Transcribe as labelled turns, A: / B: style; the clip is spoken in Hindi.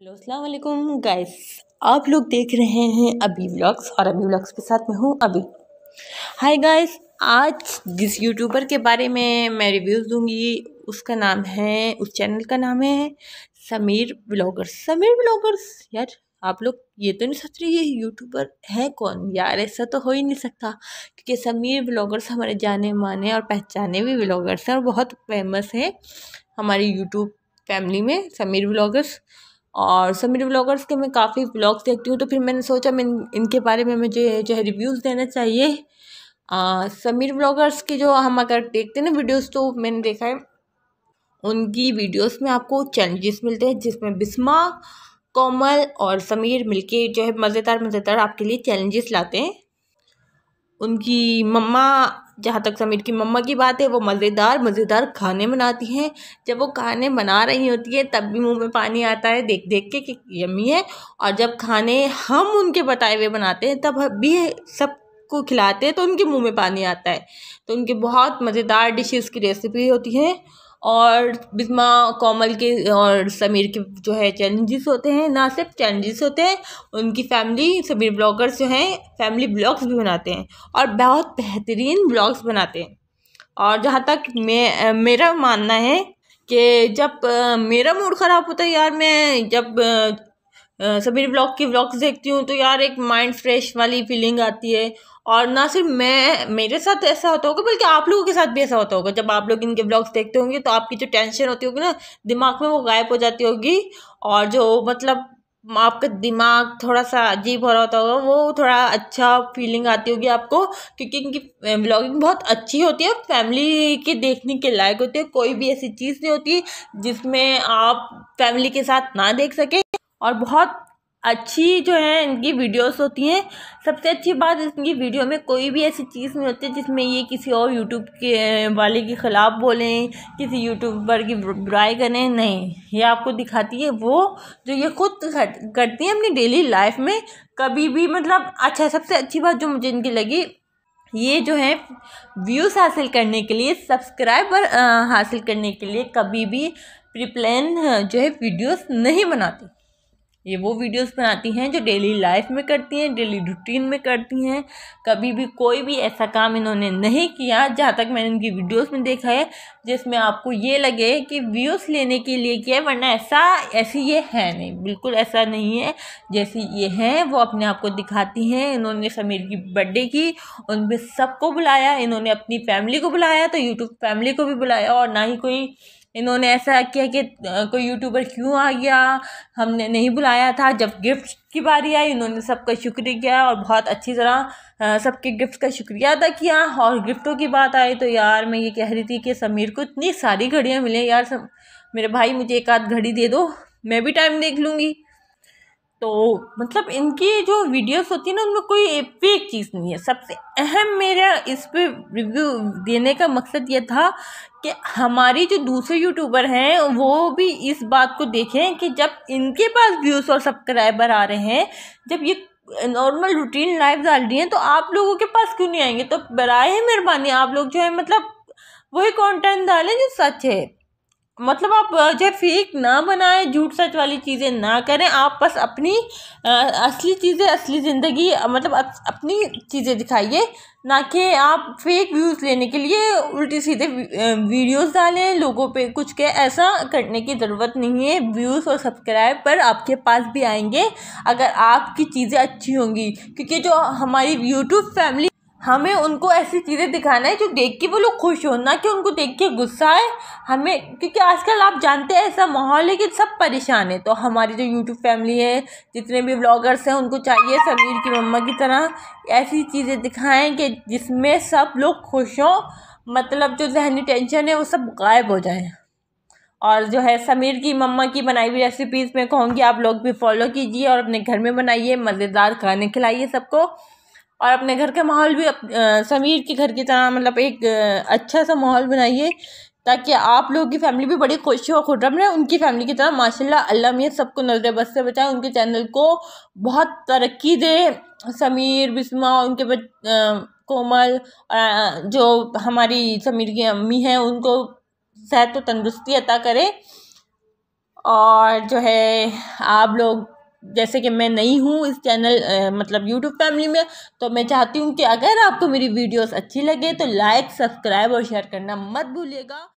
A: हेलो, अस्सलाम गाइस आप लोग देख रहे हैं अभी व्लॉग्स और अभी व्लॉग्स के साथ मैं हूँ अभी। हाय गाइस आज जिस यूट्यूबर के बारे में मैं रिव्यूज़ दूँगी, उसका नाम है, उस चैनल का नाम है समीर ब्लॉगर्स समीर ब्लॉगर्स यार, आप लोग ये तो नहीं सोच रहे ये यूट्यूबर है कौन? यार, ऐसा तो हो ही नहीं सकता, क्योंकि समीर ब्लॉगर्स हमारे जाने माने और पहचाने भी ब्लॉगर्स हैं और बहुत फ़ेमस हैं हमारी यूट्यूब फैमिली में, समीर ब्लॉगर्स और समीर ब्लॉगर्स के मैं काफ़ी ब्लॉग्स देखती हूँ तो फिर मैंने सोचा मैं इनके बारे में मुझे जो है रिव्यूज़ देना चाहिए। आ, समीर ब्लॉगर्स के जो हम अगर देखते हैं ना वीडियोस तो मैंने देखा है उनकी वीडियोस में आपको चैलेंजेस मिलते हैं जिसमें बिस्मा कोमल और समीर मिलके जो है मज़ेदार मज़ेदार आपके लिए चैलेंजेस लाते हैं। उनकी मम्मा जहाँ तक समीर की मम्मा की बात है, वो मज़ेदार मज़ेदार खाने बनाती हैं। जब वो खाने बना रही होती है, तब भी मुँह में पानी आता है, देख देख के कि यमी है। और जब खाने हम उनके बताए हुए बनाते हैं, तब भी सबको खिलाते हैं तो उनके मुँह में पानी आता है। तो उनकी बहुत मज़ेदार डिशेस की रेसिपी होती है। और बिस्मा कोमल के और समीर के जो है चैलेंजेस होते हैं, ना सिर्फ़ चैलेंजेस होते हैं, उनकी फैमिली समीर ब्लॉगर्स जो हैं फैमिली ब्लॉग्स भी बनाते हैं और बहुत बेहतरीन ब्लॉग्स बनाते हैं। और जहाँ तक मे, मेरा मानना है कि जब, मेरा मूड ख़राब होता है यार, मैं जब समीर ब्लॉग के ब्लॉग्स देखती हूँ तो यार एक माइंड फ्रेश वाली फीलिंग आती है। और ना सिर्फ़ मैं, मेरे साथ ऐसा होता होगा, बल्कि आप लोगों के साथ भी ऐसा होता होगा। जब आप लोग इनके ब्लॉग्स देखते होंगे तो आपकी जो टेंशन होती होगी ना, दिमाग में वो गायब हो जाती होगी। और जो मतलब आपका दिमाग थोड़ा सा अजीब हो रहा होता होगा, वो थोड़ा अच्छा फीलिंग आती होगी आपको। क्योंकि इनकी ब्लॉगिंग बहुत अच्छी होती है फैमिली के देखने के लायक होती है, कोई भी ऐसी चीज़ नहीं होती जिसमें आप फैमिली के साथ ना देख सकें। और बहुत अच्छी जो है इनकी वीडियोस होती हैं। सबसे अच्छी बात इनकी वीडियो में कोई भी ऐसी चीज़ नहीं होती जिसमें ये किसी और यूट्यूब के वाले के ख़िलाफ़ बोलें, किसी यूट्यूबर की बुराई करें, नहीं। ये आपको दिखाती है वो जो ये खुद करती हैं अपनी डेली लाइफ में। कभी भी मतलब अच्छा सबसे अच्छी बात जो मुझे इनकी लगी, ये जो है व्यूज़ हासिल करने के लिए सब्सक्राइबर हासिल करने के लिए कभी भी प्रिप्लान जो है वीडियोस नहीं बनाती। ये वो वीडियोस बनाती हैं जो डेली लाइफ में करती हैं, डेली रूटीन में करती हैं। कभी भी कोई भी ऐसा काम इन्होंने नहीं किया, जहाँ तक मैंने इनकी वीडियोस में देखा है, जिसमें आपको ये लगे कि व्यूज़ लेने के लिए किया है, वरना ऐसा, ऐसी ये है नहीं। बिल्कुल ऐसा नहीं है। जैसी ये हैं, वो अपने आप को दिखाती हैं। इन्होंने समीर की बर्थडे की उन सबको बुलाया, इन्होंने अपनी फैमिली को बुलाया तो यूट्यूब फैमिली को भी बुलाया, और ना ही कोई इन्होंने ऐसा किया कि कोई यूट्यूबर क्यों आ गया? हमने नहीं बुलाया था। जब गिफ्ट की बारी आई, इन्होंने सबका शुक्रिया किया और बहुत अच्छी तरह सबके गिफ्ट का शुक्रिया अदा किया। और गिफ्टों की बात आई तो यार मैं ये कह रही थी कि समीर को इतनी सारी घड़ियाँ मिले। यार सब, मेरे भाई मुझे एक आध घड़ी दे दो, मैं भी टाइम देख लूँगी। तो मतलब इनकी जो वीडियोस होती है ना, उनमें कोई फेक चीज़ नहीं है। सबसे अहम मेरा इस पर रिव्यू देने का मकसद ये था कि हमारी जो दूसरे यूट्यूबर हैं, वो भी इस बात को देखें कि जब इनके पास व्यूज़ और सब्सक्राइबर आ रहे हैं, जब ये नॉर्मल रूटीन लाइफ डाल रही हैं तो आप लोगों के पास क्यों नहीं आएँगे? तो बराए मेहरबानी आप लोग जो है मतलब वही कंटेंट डालें जो सच है। मतलब आप जो फेक ना बनाएँ झूठ सच वाली चीज़ें ना करें आप बस अपनी आ, असली चीज़ें असली ज़िंदगी मतलब अपनी चीज़ें दिखाइए ना कि आप फेक व्यूज़ लेने के लिए उल्टी सीधे वीडियोस डालें लोगों पे कुछ के ऐसा करने की ज़रूरत नहीं है व्यूज़ और सब्सक्राइब पर आपके पास भी आएँगे अगर आपकी चीज़ें अच्छी होंगी क्योंकि जो हमारी यूट्यूब फैमिली हमें उनको ऐसी चीज़ें दिखाना है जो देख के वो लोग खुश हो, ना कि उनको देख के गुस्सा आए। हमें, क्योंकि आजकल आप जानते हैं ऐसा माहौल है कि सब परेशान है। तो हमारी जो यूट्यूब फैमिली है, जितने भी ब्लॉगर्स हैं, उनको चाहिए समीर की मम्मा की तरह ऐसी चीज़ें दिखाएँ कि जिसमें सब लोग खुश हों मतलब जो जहनी टेंशन है, वो सब गायब हो जाए। और जो है समीर की मम्मा की बनाई हुई रेसिपीज़ में कहूँगी, आप लोग भी फॉलो कीजिए और अपने घर में बनाइए, मज़ेदार खाने खिलाइए सबको। और अपने घर का माहौल भी समीर के घर की तरह मतलब एक अच्छा सा माहौल बनाइए, ताकि आप लोगों की फैमिली भी बड़ी खुश हो, खुर्रम रहे, उनकी फैमिली की तरह, माशाल्लाह, अल्लाह मियाँ सबको नज़र बस से बचाए, उनके चैनल को बहुत तरक्की दे, समीर, बिस्मा, उनके बच कोमल जो हमारी समीर की अम्मी हैं, उनको सेहत तो तंदुरुस्ती अता करे, और जो है आप लोग जैसे कि मैं नहीं हूँ इस चैनल मतलब यूट्यूब फैमिली में तो मैं चाहती हूँ कि अगर आपको मेरी वीडियोस अच्छी लगे तो लाइक सब्सक्राइब और शेयर करना मत भूलिएगा।